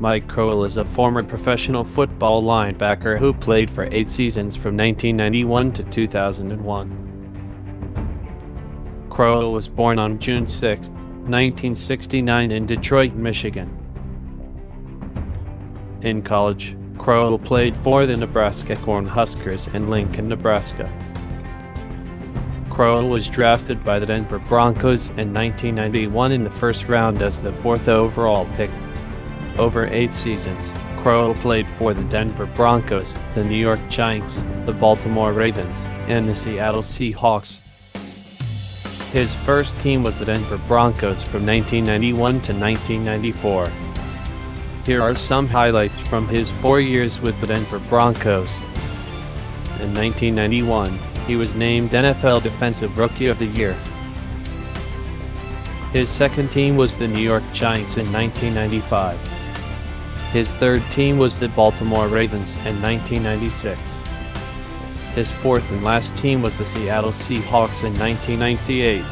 Mike Croel is a former professional football linebacker who played for eight seasons from 1991 to 2001. Croel was born on June 6, 1969 in Detroit, Michigan. In college, Croel played for the Nebraska Cornhuskers and Lincoln, Nebraska. Croel was drafted by the Denver Broncos in 1991 in the first round as the fourth overall pick. Over eight seasons, Croel played for the Denver Broncos, the New York Giants, the Baltimore Ravens, and the Seattle Seahawks. His first team was the Denver Broncos from 1991 to 1994. Here are some highlights from his four years with the Denver Broncos. In 1991, he was named NFL Defensive Rookie of the Year. His second team was the New York Giants in 1995. His third team was the Baltimore Ravens in 1996. His fourth and last team was the Seattle Seahawks in 1998.